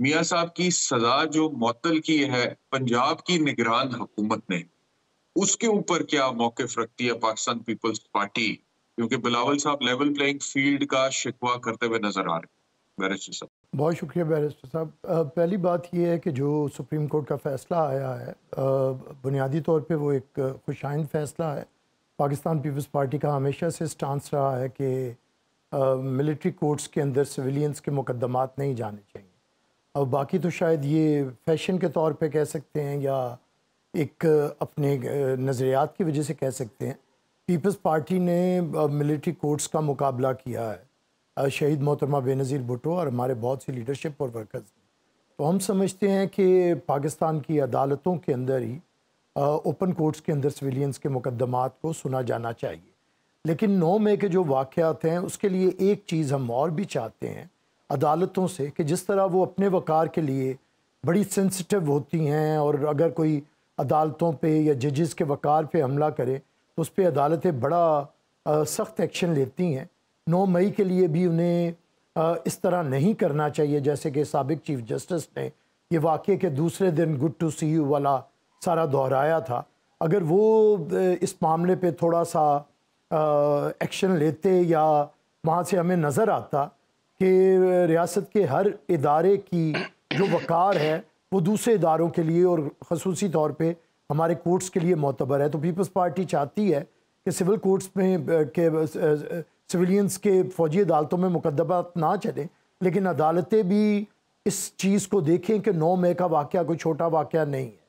मियाँ साहब की सजा जो मअतल की है, पंजाब की निगरान हुकूमत ने, उसके ऊपर क्या मौकफ रखती है पाकिस्तान पीपल्स पार्टी? क्योंकि बिलावल साहब लेवल प्लेइंग फ़ील्ड का शिकवा करते हुए नज़र आ रहे बैरिस्टर साहब। बहुत शुक्रिया बैरिस्टर साहब। पहली बात यह है कि जो सुप्रीम कोर्ट का फ़ैसला आया है बुनियादी तौर पे वो एक खुशाइन फ़ैसला है। पाकिस्तान पीपल्स पार्टी का हमेशा से स्टांस रहा है कि मिलिट्री कोर्ट्स के अंदर सिविलियंस के मुकदमात नहीं जाने चाहिए। और बाकी तो शायद ये फ़ैशन के तौर पे कह सकते हैं या एक अपने नज़रियात की वजह से कह सकते हैं। पीपल्स पार्टी ने मिलिट्री कोर्ट्स का मुकाबला किया है शहीद मोहतरमा बेनज़ीर भुटो और हमारे बहुत सी लीडरशिप और वर्कर्स। तो हम समझते हैं कि पाकिस्तान की अदालतों के अंदर ही ओपन कोर्ट्स के अंदर सिविलियंस के मुकदमात को सुना जाना चाहिए। लेकिन नौ मई के जो वाक़ात हैं, उसके लिए एक चीज़ हम और भी चाहते हैं अदालतों से कि जिस तरह वो अपने वकार के लिए बड़ी सेंसिटिव होती हैं और अगर कोई अदालतों पे या जजेस के वकार पे हमला करे तो उस पर अदालतें बड़ा सख्त एक्शन लेती हैं। नौ मई के लिए भी उन्हें आ, इस तरह नहीं करना चाहिए जैसे कि सबक चीफ जस्टिस ने ये वाक़े के दूसरे दिन गुड टू सी यू वाला सारा दोहराया था। अगर वो इस मामले पे थोड़ा सा एक्शन लेते या वहाँ से हमें नज़र आता कि रियासत के हर इदारे की जो वक़ार है, वो दूसरे इदारों के लिए और खसूसी तौर पर हमारे कोर्ट्स के लिए मोतबर है। तो पीपल्स पार्टी चाहती है कि सिविल कोर्ट्स में के सिविलियंस के फौजी अदालतों में मुकदमा ना चलें, लेकिन अदालतें भी इस चीज़ को देखें कि नौ मई का वाक़ कोई छोटा वाक़ नहीं है।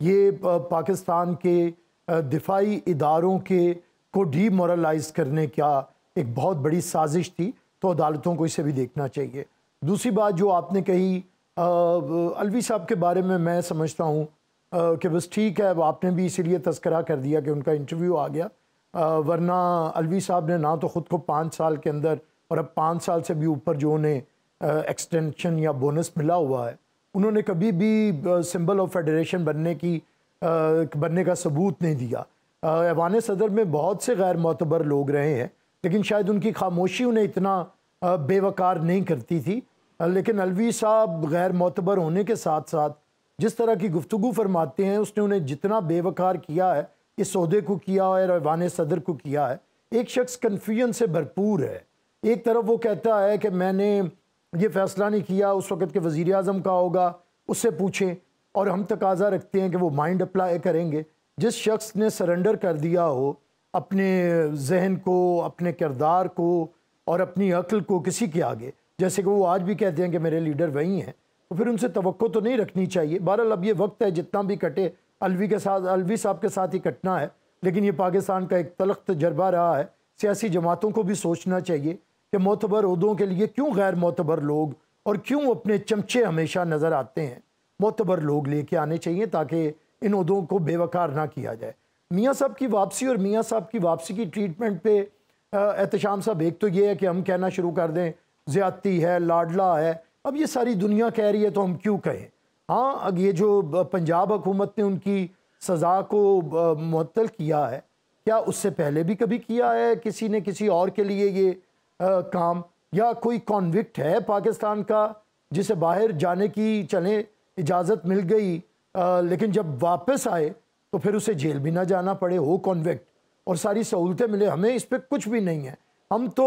ये पाकिस्तान के दिफाई इदारों के को डीमोरलाइज करने का एक बहुत बड़ी साजिश थी। तो अदालतों को इसे भी देखना चाहिए। दूसरी बात जो आपने कही अलवी साहब के बारे में मैं समझता हूँ कि बस ठीक है आपने भी इसीलिए तस्करा कर दिया कि उनका इंटरव्यू आ गया। आ, वरना अलवी साहब ने ना तो ख़ुद को पाँच साल के अंदर और अब पाँच साल से भी ऊपर जो उन्हें एक्सटेंशन या बोनस मिला हुआ है उन्होंने कभी भी सिंबल ऑफ़ फेडरेशन बनने की आ, बनने का सबूत नहीं दिया। ऐवान सदर में बहुत से गैर मोतबर लोग रहे हैं लेकिन शायद उनकी खामोशी उन्हें इतना बेवकार नहीं करती थी। लेकिन अलवी साहब गैर मोतबर होने के साथ साथ जिस तरह की गुफ्तु फरमाते हैं, उसने उन्हें जितना बेवकार किया है, इस सौदे को किया है रवान सदर को किया है, एक शख्स कन्फ्यूज़न से भरपूर है। एक तरफ़ वो कहता है कि मैंने ये फ़ैसला नहीं किया, उस वक़्त के वज़ी अजम का होगा, उससे पूछें और हम तकाजा रखते हैं कि वो माइंड अप्लाई करेंगे। जिस शख्स ने सरेंडर कर दिया हो अपने जहन को, अपने किरदार को और अपनी अक्ल को किसी के आगे। जैसे कि वो आज भी कहते हैं कि मेरे लीडर वही हैं तो फिर उनसे तो तो नहीं रखनी चाहिए। बहरहाल अब ये वक्त है, जितना भी कटे, अलवी के साथ, अलवी साहब के साथ ही कटना है। लेकिन ये पाकिस्तान का एक तलख तजर्बा रहा है। सियासी जमातों को भी सोचना चाहिए कि मोतबर उहदों के लिए क्यों गैर मोतबर लोग और क्यों अपने चमचे हमेशा नज़र आते हैं। मोतबर लोग लेके आने चाहिए ताकि इन उहदों को बेवकार ना किया जाए। मियाँ साहब की वापसी और मियाँ साहब की वापसी की ट्रीटमेंट पे एहतशाम साहब एक तो ये है कि हम कहना शुरू कर दें ज़्यादती है लाडला है अब ये सारी दुनिया कह रही है तो हम क्यों कहें? हाँ अब ये जो पंजाब हुकूमत ने उनकी सज़ा को मअतल किया है क्या उससे पहले भी कभी किया है किसी ने किसी और के लिए ये आ, काम? या कोई कॉन्विक्ट है पाकिस्तान का जिसे बाहर जाने की चले इजाज़त मिल गई आ, लेकिन जब वापस आए तो फिर उसे जेल भी ना जाना पड़े, हो कॉन्विक्ट और सारी सहूलतें मिले। हमें इस पर कुछ भी नहीं है। हम तो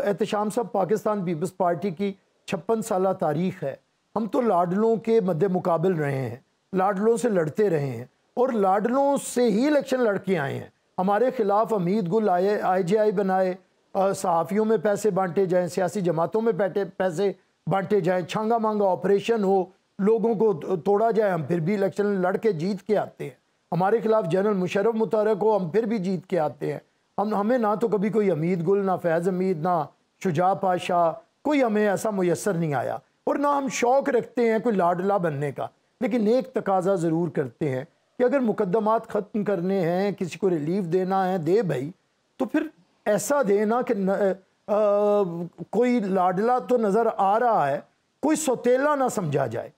एहतशाम साहब, पाकिस्तान पीपल्स पार्टी की छप्पन साल तारीख है। हम तो लाडलों के मद्दे मुकाबल रहे हैं। लाडलों से लड़ते रहे हैं। और लाडलों से ही इलेक्शन लड़के आए हैं। हमारे खिलाफ अमीद गुल आए आई जे आई बनाए सहाफ़ियों में पैसे बांटे जाएँ, सियासी जमातों में पैटे, पैसे बांटे जाएँ, छांगा मांगा ऑपरेशन हो, लोगों को तोड़ा जाए, हम फिर भी इलेक्शन लड़ के जीत के आते हैं। हमारे खिलाफ जनरल मुशरफ मुतारक हो हम फिर भी जीत के आते हैं। हम हमें ना तो कभी कोई अमीद गुल ना फैज़ अमीद ना शुजा पाशा कोई हमें ऐसा मैसर नहीं आया। और ना हम शौक रखते हैं कोई लाडला बनने का। लेकिन एक तकाजा ज़रूर करते हैं कि अगर मुकदमात ख़त्म करने हैं किसी को रिलीफ देना है दे भाई तो फिर ऐसा देना कि न, आ, कोई लाडला तो नज़र आ रहा है कोई सौतेला ना समझा जाए।